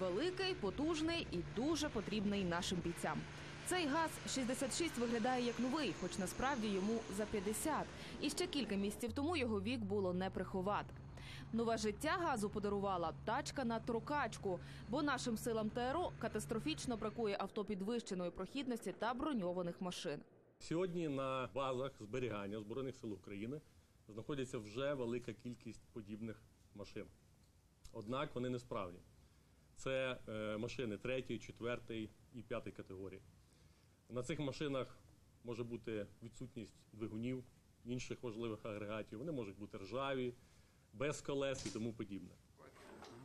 великий, потужний і дуже потрібний нашим бійцям. Цей газ 66 виглядає як новий, хоч насправді йому за 50. І ще кілька місяців тому його вік було не приховати. Нове життя газу подарувала тачка на трокачку, бо нашим силам ТРО катастрофічно бракує авто підвищеної прохідності та броньованих машин. Сьогодні на базах зберігання Збройних сил України знаходиться вже велика кількість подібних машин. Однак вони несправні. Це е, машини 3, 4 і 5 категорії. На цих машинах може бути відсутність двигунів, інших важливих агрегатів. Вони можуть бути ржаві, без колес і тому подібне.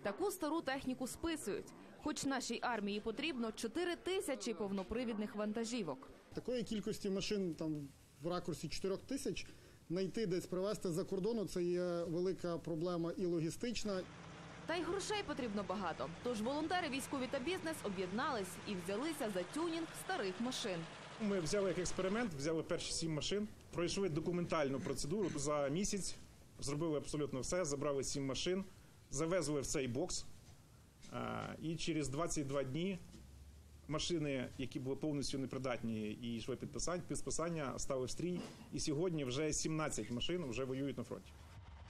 Таку стару техніку списують. Хоч нашій армії потрібно 4 тисячі повнопривідних вантажівок. Такої кількості машин там в ракурсі 4 тисяч знайти десь привезти за кордону це є велика проблема і логістична. Та й грошей потрібно багато. Тож волонтери, військові та бізнес об'єднались і взялися за тюнінг старих машин. Ми взяли як експеримент, взяли перші сім машин, пройшли документальну процедуру за місяць, зробили абсолютно все, забрали сім машин, завезли в цей бокс. І через 22 дні машини, які були повністю непридатні і йшли підписання, підписання стали в стрій. І сьогодні вже 17 машин вже воюють на фронті.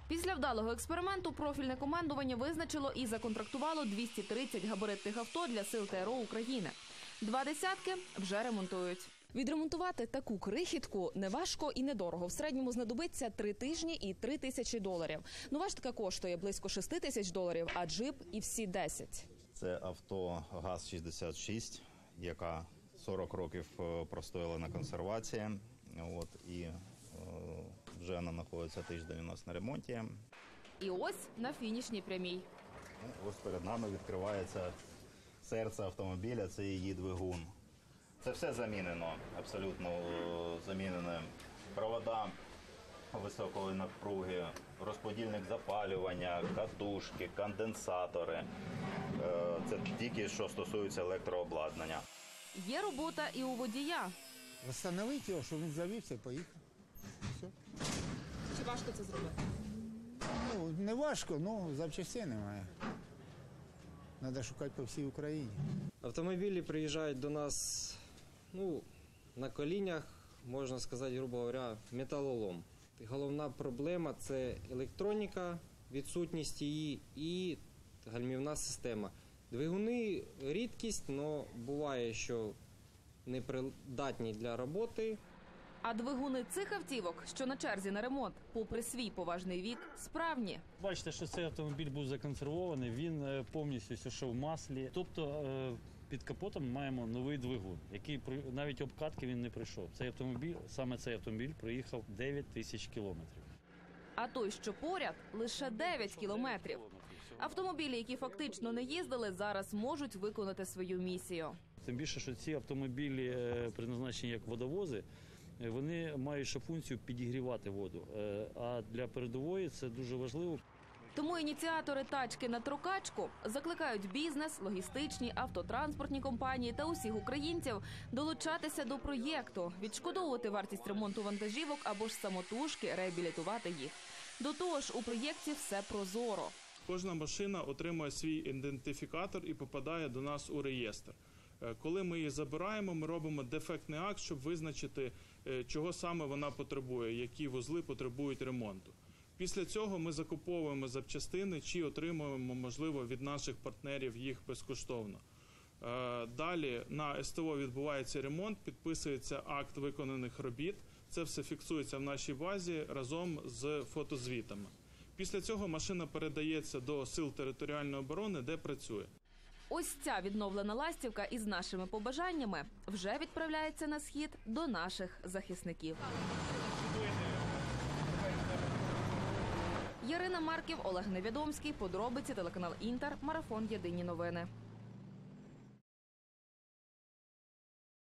Після вдалого експерименту профільне командування визначило і законтрактувало 230 габаритних авто для сил ТРО України. Два десятки вже ремонтують. Відремонтувати таку крихітку неважко і недорого. В середньому знадобиться три тижні і три тисячі доларів. Нова ж така коштує близько 6 тисяч доларів, а джип і всі 10. Це авто ГАЗ-66, яка 40 років е, простояла на консервації. От, і е, вже вона знаходиться тиждень у нас на ремонті. І ось на фінішній прямій. Ну, Ось перед нами відкривається серце автомобіля, це її двигун. Це все замінено, абсолютно замінені провода високої напруги, розподільник запалювання, катушки, конденсатори. Е, Це тільки що стосується електрообладнання. Є робота і у водія. Встановити його, щоб він завівся поїхав. Важко це зробити? Ну, не важко, ну запчастей немає. Треба шукати по всій Україні. Автомобілі приїжджають до нас ну, на колінях, можна сказати, грубо говоря, металолом. Головна проблема це електроніка, відсутність її і гальмівна система. Двигуни рідкість, але буває, що непридатні для роботи. А двигуни цих автівок, що на черзі на ремонт, попри свій поважний вік, справні. Бачите, що цей автомобіль був законсервований, він е, повністю сішов в маслі. Тобто е, під капотом маємо новий двигун, який навіть обкатки він не пройшов. Цей автомобіль, саме цей автомобіль проїхав 9 тисяч кілометрів. А той, що поряд, лише 9 кілометрів. Автомобілі, які фактично не їздили, зараз можуть виконати свою місію. Тим більше, що ці автомобілі е, призначені як водовози, вони мають ще функцію підігрівати воду. Е, А для передової це дуже важливо. Тому ініціатори тачки на трокачку закликають бізнес, логістичні, автотранспортні компанії та усіх українців долучатися до проєкту, відшкодовувати вартість ремонту вантажівок або ж самотужки реабілітувати їх. До того ж, у проєкті все прозоро. Кожна машина отримує свій ідентифікатор і попадає до нас у реєстр. Е, Коли ми її забираємо, ми робимо дефектний акт, щоб визначити, е, чого саме вона потребує, які вузли потребують ремонту. Після цього ми закуповуємо запчастини чи отримуємо, можливо, від наших партнерів їх безкоштовно. Е, Далі на СТО відбувається ремонт, підписується акт виконаних робіт. Це все фіксується в нашій базі разом з фотозвітами. Після цього машина передається до сил територіальної оборони, де працює. Ось ця відновлена ластівка із нашими побажаннями вже відправляється на схід до наших захисників. Ярина Марків, Олег Невідомський. Подробиці телеканал Інтер. Марафон Єдині новини.